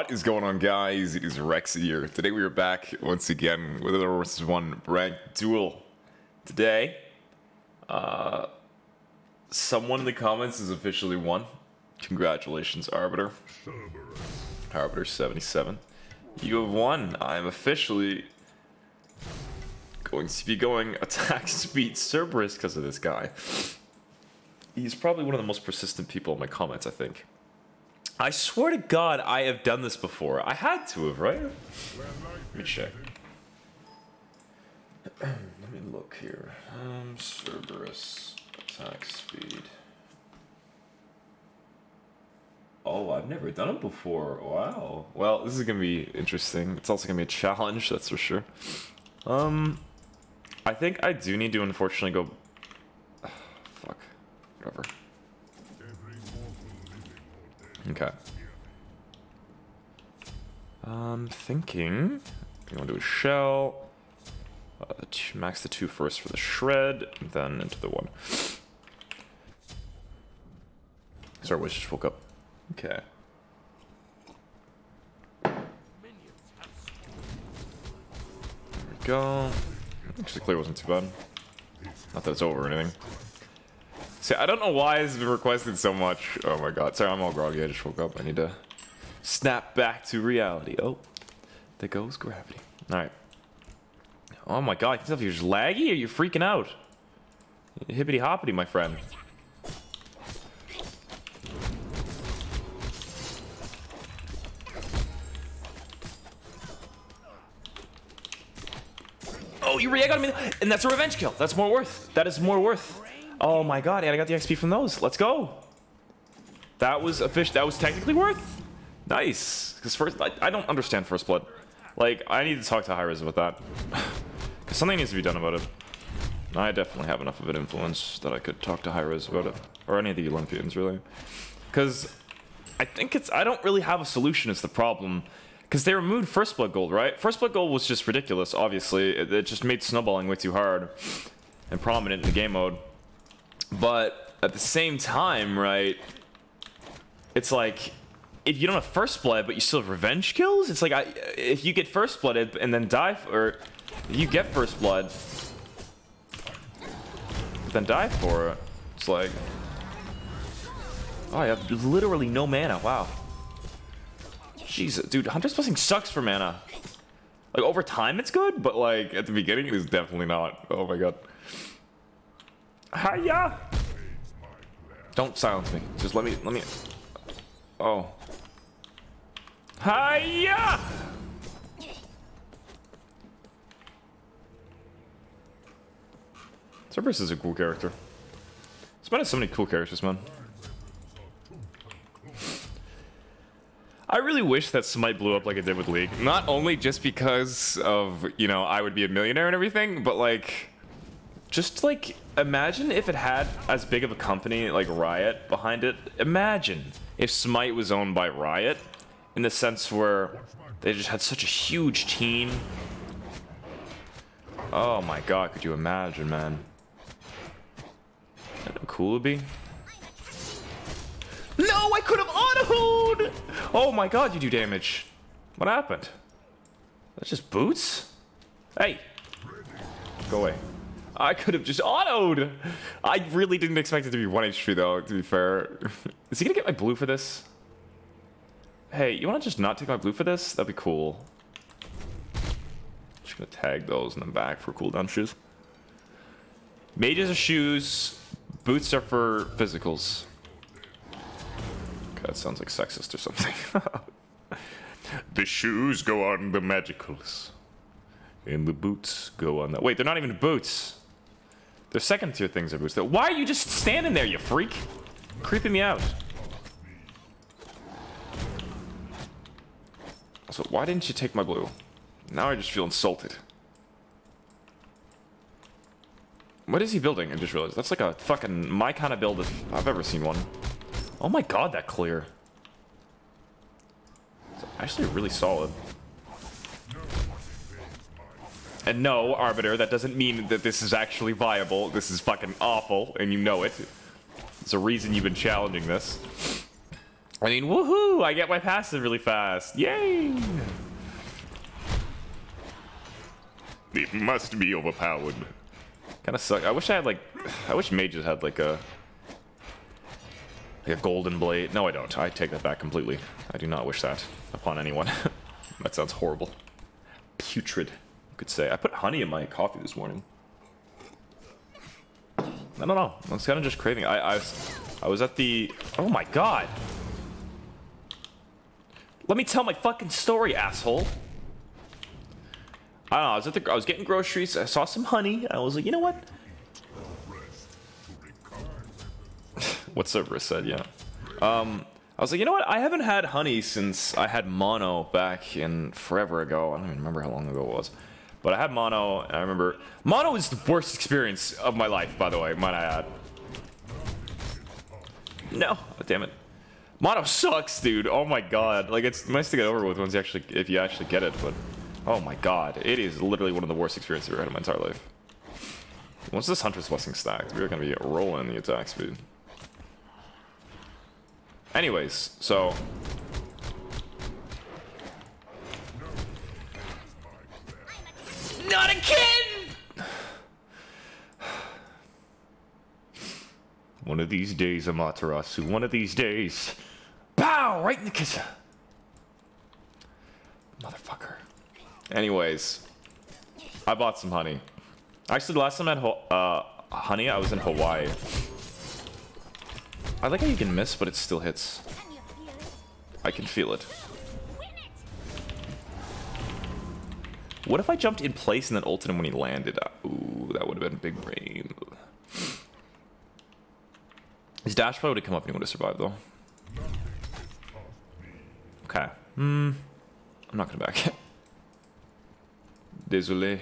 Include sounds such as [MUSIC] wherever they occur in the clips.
What is going on, guys? It is Rex here. Today we are back once again with another versus one ranked duel. Today, uh, someone in the comments has officially won. Congratulations, Arbiter. Arbiter 77. You have won. I am officially going to be going [LAUGHS] attack speed Cerberus because of this guy. He's probably one of the most persistent people in my comments, I think. I swear to God, I have done this before. I had to have, right? Let me check. [CLEARS THROAT] Let me look here. Um, Cerberus attack speed. Oh, I've never done it before. Wow. Well, this is gonna be interesting. It's also gonna be a challenge, that's for sure. Um, I think I do need to unfortunately go. [SIGHS] fuck. Whatever. Okay. I'm thinking you want to do a shell. Uh, max the two first for the shred, then into the one. Sorry, we just woke up. Okay. There we go. Actually, clear wasn't too bad. Not that it's over or anything. See, I don't know why it's been requested so much. Oh my god. Sorry, I'm all groggy. I just woke up. I need to snap back to reality. Oh, there goes gravity. Alright. Oh my god. Can you're just laggy? Are you're freaking out? Hippity hoppity, my friend. Oh, you re on me, and that's a revenge kill. That's more worth. That is more worth. Oh my god, and I got the XP from those. Let's go. That was a fish. That was technically worth. Nice. Because first, I, I, don't understand First Blood. Like, I need to talk to Hi-Rez about that. [SIGHS] Because something needs to be done about it. I definitely have enough of an influence that I could talk to Hi-Rez about it. Or any of the Olympians, really. Because I think it's... I don't really have a solution is the problem. Because they removed First Blood Gold, right? First Blood Gold was just ridiculous, obviously. It, it just made snowballing way too hard. And prominent in the game mode. But at the same time, right, it's like if you don't have first blood but you still have revenge kills, it's like I, if you get first blooded and then die, or you get first blood, then die for it, it's like, oh, I have literally no mana. Wow. Jesus, dude, Hunter's Blessing sucks for mana. Like over time, it's good, but like at the beginning, it is definitely not. Oh my god. Hiya! Don't silence me. Just let me, let me. Oh. Hiya! Cerberus is a cool character. This so many cool characters, man. I really wish that Smite blew up like it did with League. Not only just because of, you know, I would be a millionaire and everything, but like, just like imagine if it had as big of a company like Riot behind it. Imagine if Smite was owned by Riot in the sense where they just had such a huge team. Oh my god, could you imagine, man? How cool it'd be. No, I could have autoed! Oh my god, you do damage. What happened? That's just boots? Hey! Go away. I could have just autoed. I really didn't expect it to be 1 HP though, to be fair. Is he gonna get my blue for this? Hey, you wanna just not take my blue for this? That'd be cool. Just gonna tag those in the back for cooldown shoes. Mages are shoes, boots are for physicals. That sounds like sexist or something. [LAUGHS] the shoes go on the magicals. And the boots go on that. Wait, they're not even boots. The second tier things are boosted. Why are you just standing there, you freak? Creeping me out. So why didn't you take my blue? Now I just feel insulted. What is he building? I just realized. That's like a fucking my kind of build if I've ever seen one. Oh my god, that clear. It's actually really solid. And no, Arbiter, that doesn't mean that this is actually viable. This is fucking awful, and you know it. There's a reason you've been challenging this. I mean, woohoo! I get my passive really fast. Yay! It must be overpowered. Kind of suck. I wish I had like, I wish mages had like a, like a golden blade. No, I don't. I take that back completely. I do not wish that upon anyone. [LAUGHS] that sounds horrible. Putrid, could say. I put honey in my coffee this morning. I don't know. I was kind of just craving. I, I was, I was at the. Oh my god. Let me tell my fucking story, asshole. I don't know. I was at the. I was getting groceries. I saw some honey. I was like, you know what? what Cerberus said, yeah. Um, I was like, you know what? I haven't had honey since I had mono back in forever ago. I don't even remember how long ago it was. But I had mono, and I remember mono is the worst experience of my life. By the way, might I add? No, oh, damn it. Mono sucks, dude. Oh my god. Like it's nice to get over with once you actually, if you actually get it, but oh my god, it is literally one of the worst experiences I've ever had in my entire life. Once this Hunter's Blessing stacked, we're gonna be rolling the attack speed. Anyways, so Not again! One of these days, Amaterasu. One of these days. Pow! Right in the kiss. Motherfucker. Anyways, I bought some honey. Actually, the last time I had uh, honey, I was in Hawaii. I like how you can miss, but it still hits. I can feel it. What if I jumped in place and then ulted him when he landed? Ooh, that would have been a big brain. His dash probably would have come up and he would have survived, though. Okay. Hmm. I'm not gonna back. It. Désolé.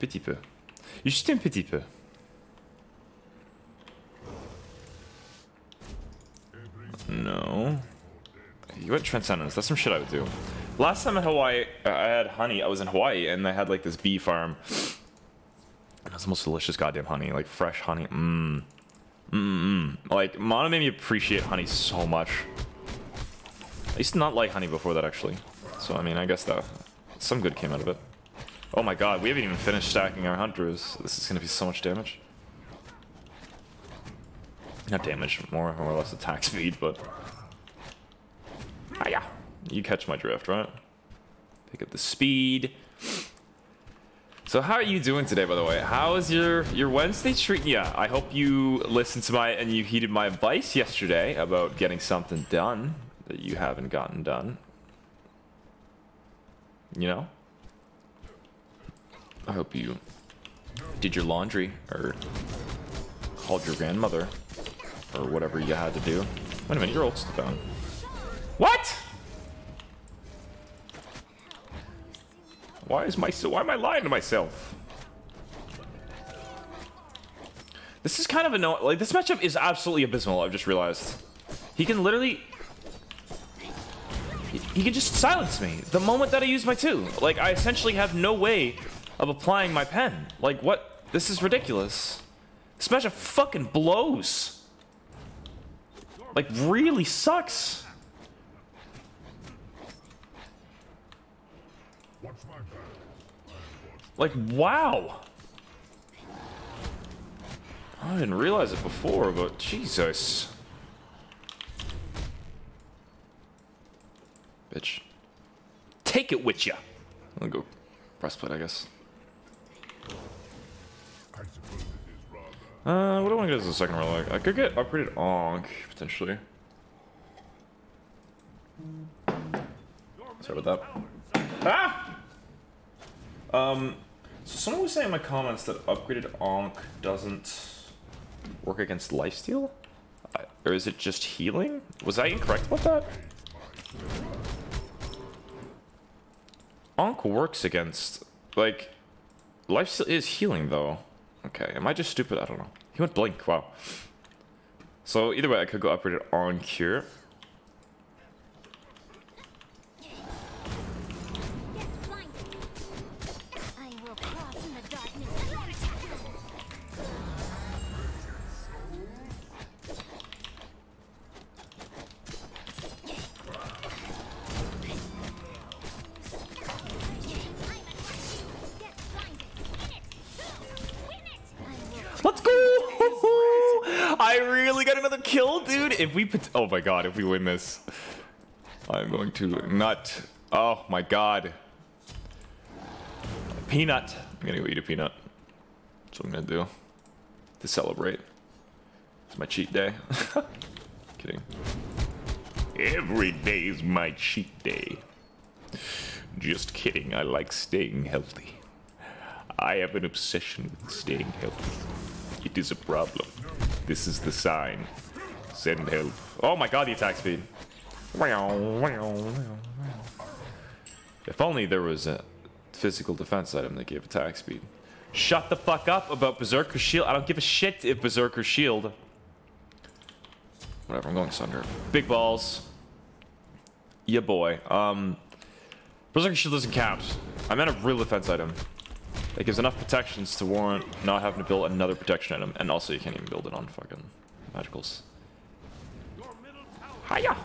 Petit peu. Juste un petit peu. No. You went Transcendence. That's some shit I would do. Last time in Hawaii, uh, I had honey. I was in Hawaii and I had like this bee farm. And that's the most delicious goddamn honey. Like fresh honey. Mmm. Mmm. Like, Mono made me appreciate honey so much. I used to not like honey before that actually. So, I mean, I guess that some good came out of it. Oh my god, we haven't even finished stacking our hunters. This is gonna be so much damage. Not damage, more or less attack speed, but... Ah yeah, you catch my drift, right? Pick up the speed. So how are you doing today, by the way? How is your, your Wednesday treat? Yeah, I hope you listened to my, and you heeded my advice yesterday about getting something done that you haven't gotten done. You know? I hope you did your laundry or called your grandmother or whatever you had to do. Wait a minute, your ult's down. What? Why is my so why am I lying to myself? This is kind of annoying. Like this matchup is absolutely abysmal. I've just realized. He can literally. He, he can just silence me the moment that I use my two. Like I essentially have no way of applying my pen. Like, what? This is ridiculous. This matchup fucking blows. Like, really sucks. Like, wow. I didn't realize it before, but Jesus. Bitch. Take it with ya. I'll go breastplate, I guess. Uh, what do I want to get as a second relic? I could get upgraded Ankh, potentially. Sorry about that. Ah! Um, so someone was saying in my comments that upgraded Ankh doesn't work against lifesteal? Or is it just healing? Was I incorrect about that? Ankh works against, like, lifesteal is healing though. Okay, am I just stupid? I don't know. He went blink, wow. So either way, I could go upgrade it on Cure. Kill, dude. If we put, oh my god, if we win this, I'm going to nut. Oh my god. Peanut. I'm gonna go eat a peanut. That's what I'm gonna do to celebrate. It's my cheat day. [LAUGHS] Kidding. Every day's my cheat day. Just kidding, I like staying healthy. I have an obsession with staying healthy. It is a problem. This is the sign. Send help. Oh my god, the attack speed. If only there was a physical defense item that gave attack speed. Shut the fuck up about Berserker Shield. I don't give a shit if Berserker Shield. Whatever, I'm going Sunder. Big balls. Yeah, boy. Um, Berserker Shield doesn't count. I meant a real defense item. That gives enough protections to warrant not having to build another protection item. And also, you can't even build it on fucking magicals. Hiya!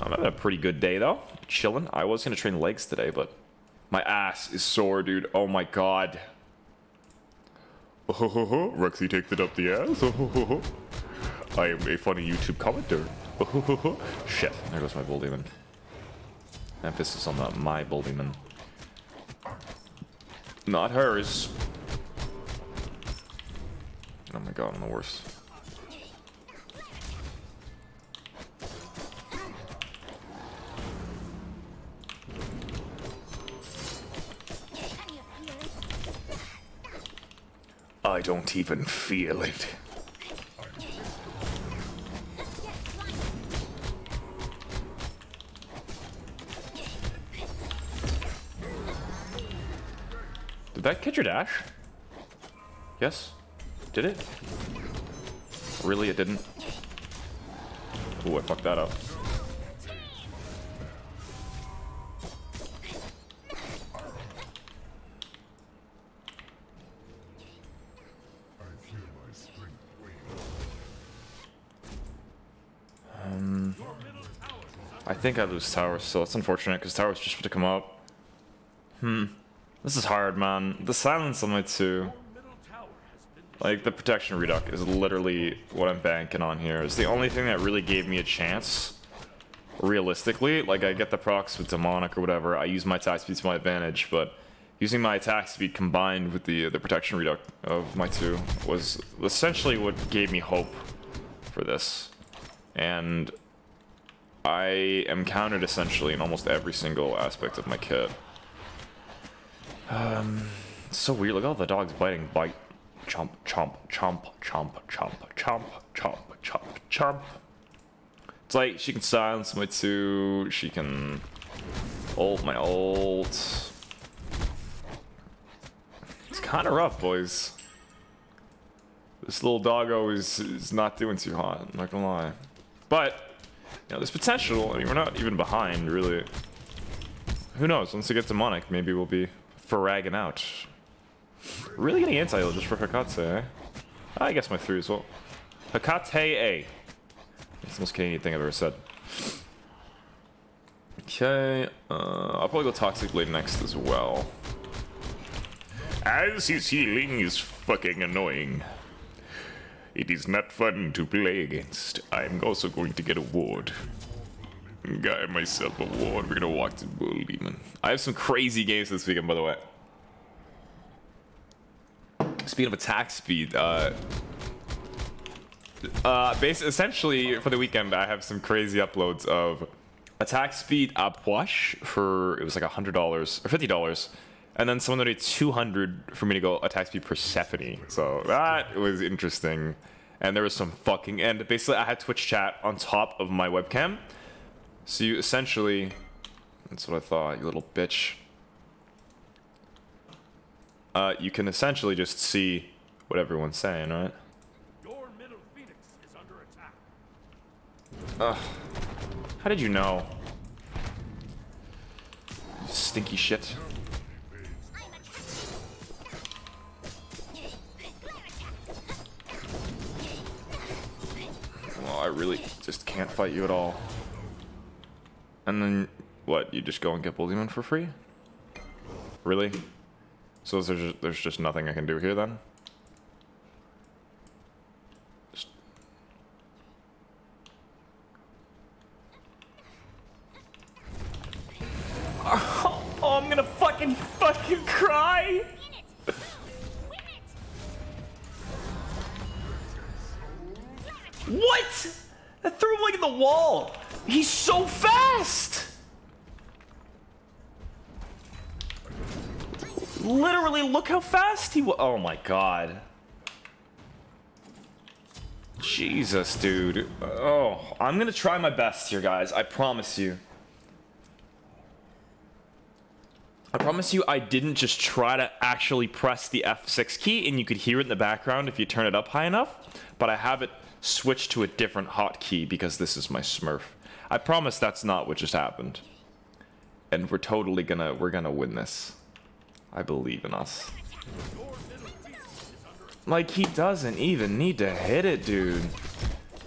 I'm having a pretty good day, though. Chilling. I was going to train legs today, but my ass is sore, dude. Oh my god. Oh, [LAUGHS] Rexy takes it up the ass. [LAUGHS] I am a funny YouTube commenter. [LAUGHS] Shit, there goes my bull demon. Emphasis on the my bull demon. Not hers. Oh my god, I'm the worst. I don't even feel it. Did that catch your dash? Yes? Did it? Really, it didn't? Ooh, I fucked that up. Think I lose towers, so it's unfortunate because towers just about to come up. Hmm. This is hard, man. The silence on my two. Like, the protection reduct is literally what I'm banking on here. It's the only thing that really gave me a chance. Realistically, like, I get the procs with Demonic or whatever. I use my attack speed to my advantage, but using my attack speed combined with the the protection reduct of my two was essentially what gave me hope for this. And I am countered essentially in almost every single aspect of my kit. Um, it's so weird. Look at all the dogs biting. Bite. Chomp, chomp, chomp, chomp, chomp, chomp, chomp, chomp, chomp. It's like she can silence my two. She can ult my ult. It's kind of rough, boys. This little doggo is, is not doing too hot. I'm not gonna lie. But, know, there's potential. I mean, we're not even behind, really. Who knows? Once we get demonic, maybe we'll be fragging out. Really getting anti just for Hekate, eh? I guess my three as well. Hekate A. It's the most Canadian thing I've ever said. Okay, uh, I'll probably go Toxic Blade next as well. As his healing is fucking annoying. It is not fun to play against. I'm also going to get a ward. Got myself a ward. We're gonna walk to Bull Demon. I have some crazy games this weekend, by the way. Speed of attack speed. Uh, uh, base essentially for the weekend, I have some crazy uploads of attack speed up for it was like a hundred dollars or fifty dollars, and then someone two hundred for me to go attack speed Persephone. So that was interesting, and there was some fucking and basically I had Twitch chat on top of my webcam, so you essentially, that's what I thought, you little bitch. Uh, you can essentially just see what everyone's saying, right? Your middle phoenix is under attack. Ugh. How did you know? Stinky shit. I really just can't fight you at all. And then, what, you just go and get Bull Demon for free? Really? So there's just, there's just nothing I can do here then? Literally, look how fast he was. Oh my god. Jesus, dude. Oh, I'm gonna try my best here, guys. I promise you. I promise you I didn't just try to actually press the F6 key and you could hear it in the background if you turn it up high enough, but I have it switched to a different hotkey because this is my Smurf. I promise that's not what just happened. And we're totally gonna, we're gonna win this. I believe in us. Like, he doesn't even need to hit it, dude.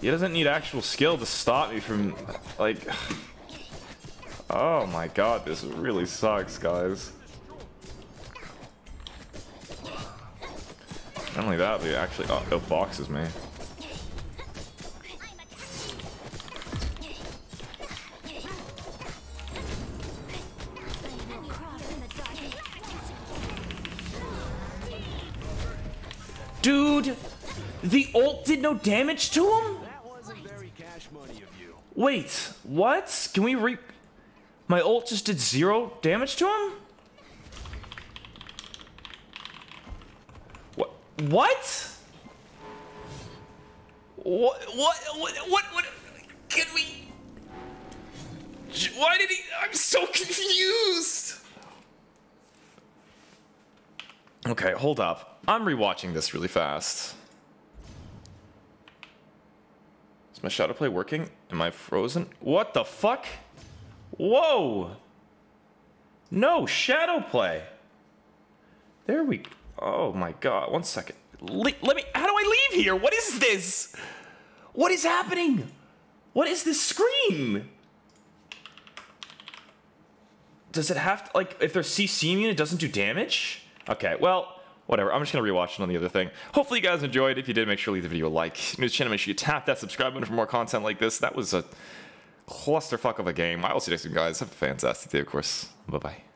He doesn't need actual skill to stop me from, like... [SIGHS] Oh my god, this really sucks, guys. Not only that, but actually oh, outboxes me. The ult did no damage to him? That wasn't very cash money of you. Wait, what? Can we re... My ult just did zero damage to him? What? What? What? What? What? What? what? Can we... Why did he... I'm so confused. Okay, hold up. I'm rewatching this really fast. Is my shadow play working? Am I frozen? What the fuck? Whoa! No, shadow play. There we Oh my god, one second. Le let me, how do I leave here? What is this? What is happening? What is this screen? Does it have to, like, if they're CC immune, it doesn't do damage? Okay, well, whatever. I'm just gonna rewatch it on the other thing. Hopefully you guys enjoyed. If you did, make sure to leave the video a like. New channel, make sure you tap that subscribe button for more content like this. That was a clusterfuck of a game. I will see you next time, guys. Have a fantastic day, of course. Bye-bye.